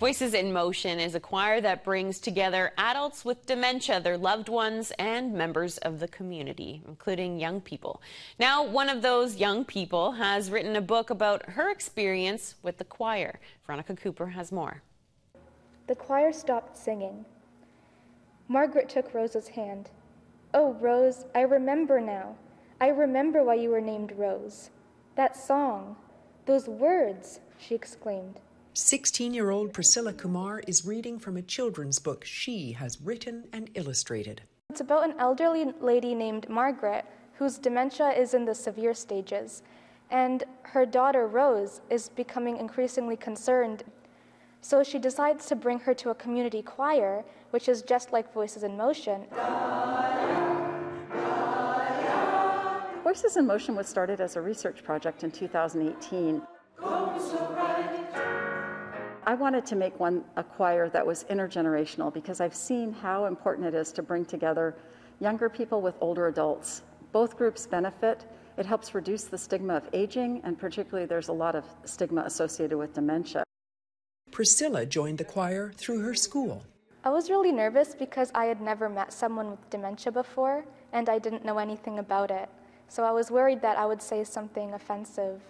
Voices in Motion is a choir that brings together adults with dementia, their loved ones, and members of the community, including young people. Now, one of those young people has written a book about her experience with the choir. Veronica Cooper has more. The choir stopped singing. Margaret took Rose's hand. Oh, Rose, I remember now. I remember why you were named Rose. That song, those words, she exclaimed. 16 year old Priscilla Kumar is reading from a children's book she has written and illustrated. It's about an elderly lady named Margaret whose dementia is in the severe stages, and her daughter Rose is becoming increasingly concerned. So she decides to bring her to a community choir, which is just like Voices in Motion. Voices in Motion was started as a research project in 2018. I wanted to make one a choir that was intergenerational because I've seen how important it is to bring together younger people with older adults. Both groups benefit. It helps reduce the stigma of aging, and particularly there's a lot of stigma associated with dementia. Priscilla joined the choir through her school. I was really nervous because I had never met someone with dementia before and I didn't know anything about it. So I was worried that I would say something offensive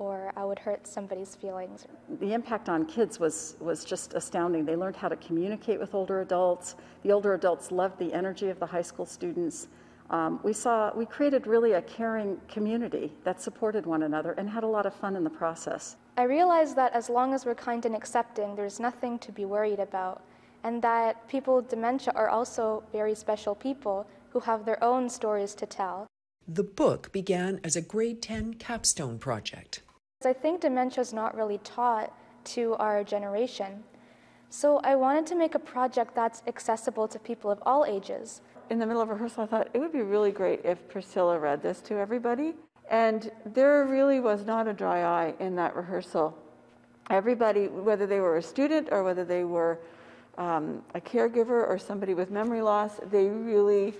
or I would hurt somebody's feelings. The impact on kids was, was just astounding. They learned how to communicate with older adults. The older adults loved the energy of the high school students. Um, we saw, we created really a caring community that supported one another and had a lot of fun in the process. I realized that as long as we're kind and accepting, there's nothing to be worried about, and that people with dementia are also very special people who have their own stories to tell. The book began as a grade 10 capstone project. I think dementia is not really taught to our generation. So I wanted to make a project that's accessible to people of all ages. In the middle of rehearsal, I thought it would be really great if Priscilla read this to everybody. And there really was not a dry eye in that rehearsal. Everybody, whether they were a student or whether they were um, a caregiver or somebody with memory loss, they really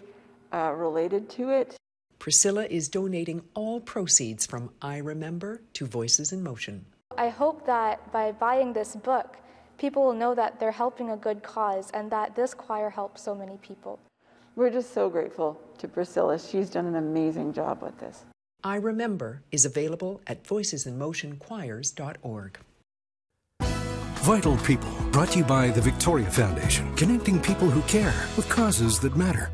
uh, related to it. Priscilla is donating all proceeds from I Remember to Voices in Motion. I hope that by buying this book, people will know that they're helping a good cause and that this choir helps so many people. We're just so grateful to Priscilla. She's done an amazing job with this. I Remember is available at voicesinmotionchoirs.org. Vital People, brought to you by the Victoria Foundation, connecting people who care with causes that matter.